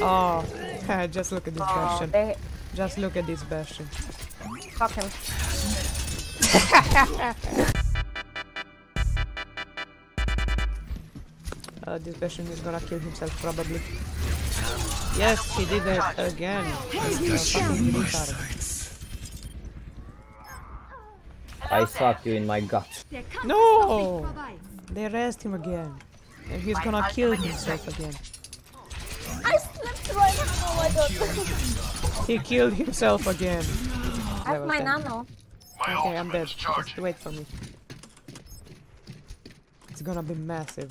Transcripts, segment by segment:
Oh, just look at this Oh, bastion. they Just look at this bastion. fuck him. Uh, this bastion is gonna kill himself probably. Yes, he did it again. He's a fucking retard. I suck you in my gut. No! They arrest him again. And he's gonna kill himself again. He killed himself again. I have my 10. nano. Okay, I'm dead. Just wait for me. It's gonna be massive.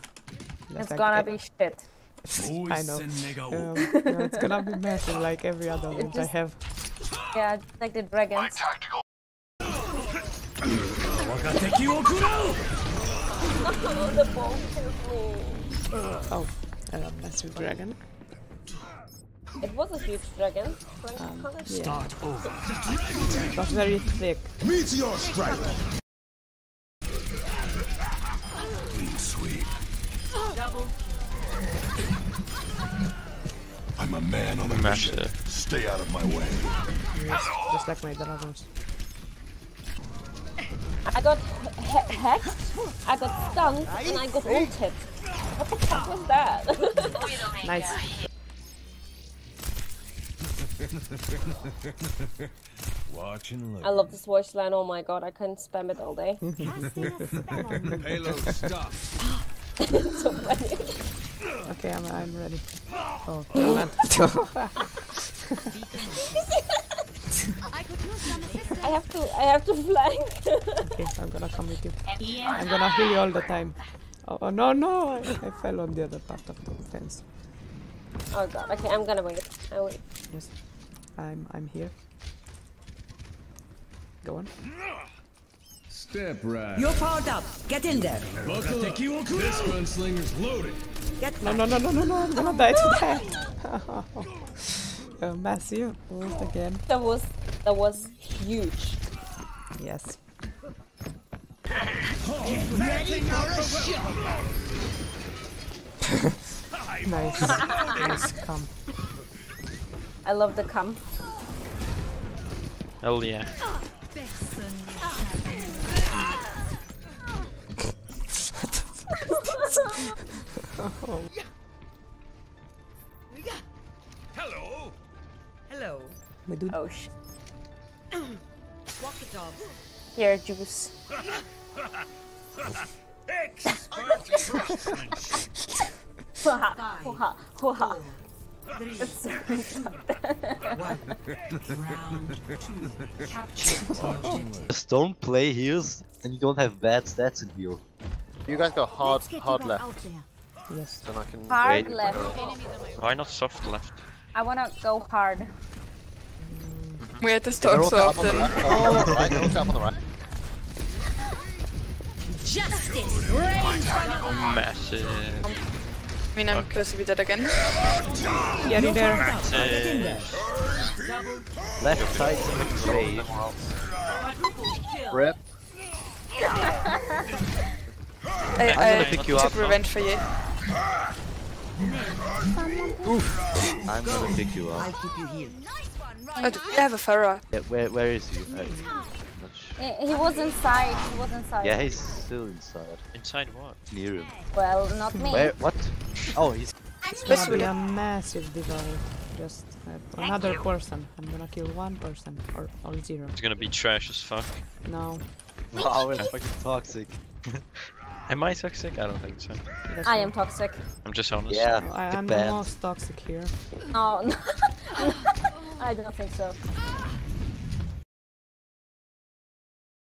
Just It's like gonna be shit. I know. Um, no, it's gonna be massive like every other one I have. Yeah, like the dragons. the ball kills me. Oh, uh, massive dragon. It was a huge dragon. Like, Um, how did- yeah. It was very thick. Meteor strike. I'm a man on a mission. Stay out of my way. Yes, just like my dragons. I got ha- hacked, I got stunned, and I got ulted. What the fuck was that? Nice. Watch and I love this voice line. Oh my god, I can spam it all day. Payload stuff. so funny. Okay, I'm, I'm ready. Oh, man. I have to, I have to flank. okay, I'm gonna come with you. I'm gonna heal you all the time. Oh, oh, no, no! I, I fell on the other part of the fence. oh god. Okay, I'm gonna wait. I wait. Yes, I'm I'm here. Go on. Step right. You're powered up. Get in there. Buckle up. This gunslinger's loaded. Get No, no, no, no, no, no! I'm gonna die to that. uh, massive boost again. That was, that was huge. Yes. nice. nice come. I love the cum. Hell yeah. Hello. Hello. My dude. Oh shit. Walk it off. Here, juice. Hoo-ha, hoo-ha, hoo-ha. It's so Just don't play heals and you don't have bad stats in heal. You guys go hard, hard left, Yes. then I can. hard left. Why not soft left? I wanna go hard. We had this They're talk all so set on the often. right. They're all set up on the right. They're all set up on the right. Massive. I mean, I'm close to be dead again. Get in there. Massive. Left side away. Rip. I, I pick you took up, revenge for you. Oof. I'm gonna pick you up. keep you healed. Oh, do you have a Pharah? Yeah, where where is he? Uh, I. He he was inside. He was inside. Yeah, he's still inside. Inside what? Near him. Well, not me. Where? What? Oh, he's. It's gonna be a massive divide. Just uh, another person. I'm gonna kill one person or all zero. It's gonna be trash as fuck. No. Wow, it's fucking toxic. Am I toxic? I don't think so. that's I not- am toxic. I'm just honest. Yeah, I, I'm the banned. most toxic here. No, no. I don't think so.